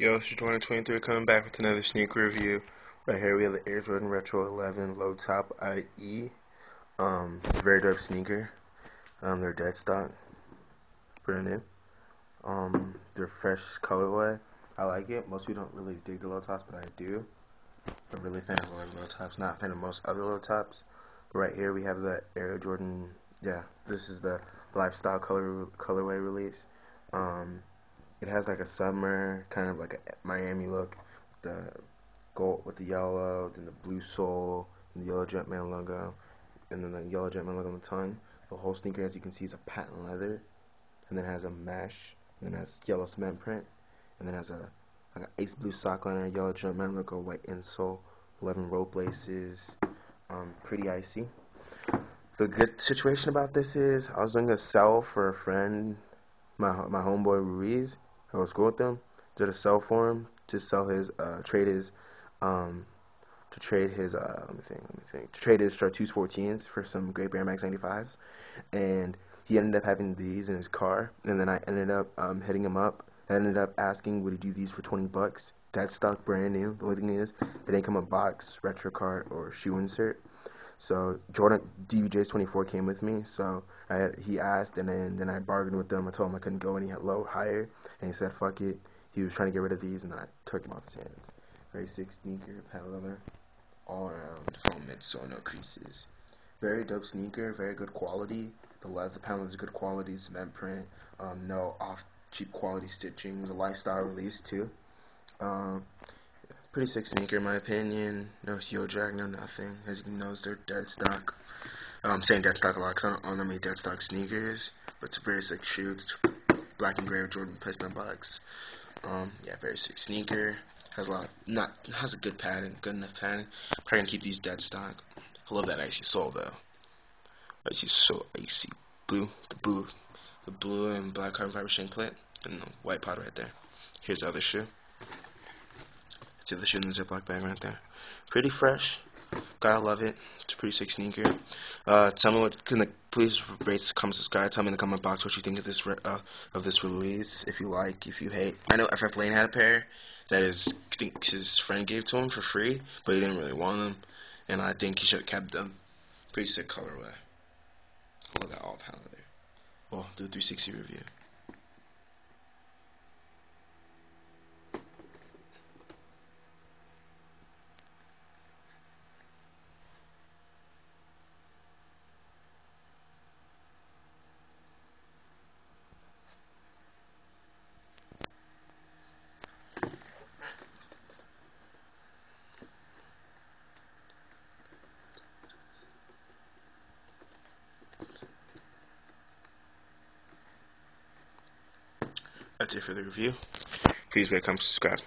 Yo, it's 2023 coming back with another sneaker review. Right here we have the Air Jordan Retro 11 Low Top IE. Um, it's a very dope sneaker. Um, they're dead stock, brand new. Um, they're fresh colorway. I like it. Most people don't really dig the low tops, but I do. I'm really a fan of low tops. Not a fan of most other low tops. Right here we have the Air Jordan. Yeah, this is the lifestyle color colorway release. Um, it has like a summer kind of like a Miami look, the gold with the yellow, then the blue sole, and the yellow Jumpman logo, and then the yellow Jumpman logo on the tongue. The whole sneaker, as you can see, is a patent leather, and then has a mesh, and then has yellow cement print, and then has a like an ace blue sock liner, yellow Jumpman logo, white insole, 11 rope laces, um, pretty icy. The good situation about this is I was doing a sell for a friend, my my homeboy Ruiz, I was school with them, did a sell for him to sell his, uh, trade his, um, to trade his, uh, let me think, let me think, to trade his Chartreuse 14s for some great Air Max 95s, and he ended up having these in his car, and then I ended up um, hitting him up. I ended up asking, would he do these for 20 bucks? Dead stock, brand new. The only thing is, they didn't come in box, retro card, or shoe insert. So Jordan DBJ's 24 came with me. So I he asked, and then then I bargained with them. I told him I couldn't go any low higher, and he said fuck it. He was trying to get rid of these, and I took him off his hands. Very sick sneaker, patent leather, all around foam no creases. Very dope sneaker, very good quality. The leather the panel is good quality, cement print, um, no off cheap quality stitching. It was a lifestyle release too. Um, Pretty sick sneaker in my opinion. No heel drag, no nothing. As you know, they're dead stock. I'm um, saying dead stock a lot because I don't own that many dead stock sneakers, but it's a very sick shoe. It's black and gray Jordan placement box. Um, yeah, very sick sneaker. Has a lot of not has a good padding, good enough padding. Probably gonna keep these dead stock. I love that icy sole though. Icy sole, icy blue, the blue, the blue and black carbon fiber shank plate, and the white pod right there. Here's the other shoe. See the the Ziploc bag right there. Pretty fresh. Gotta love it. It's a pretty sick sneaker. Uh, tell me what. Can the, please rate, comment, subscribe. Tell me in the comment box what you think of this uh, of this release. If you like, if you hate. I know FF Lane had a pair that his his friend gave to him for free, but he didn't really want them, and I think he should have kept them. Pretty sick colorway. Love that all palette there. Well, do a 360 review. That's it for the review. Please rate, comment, subscribe.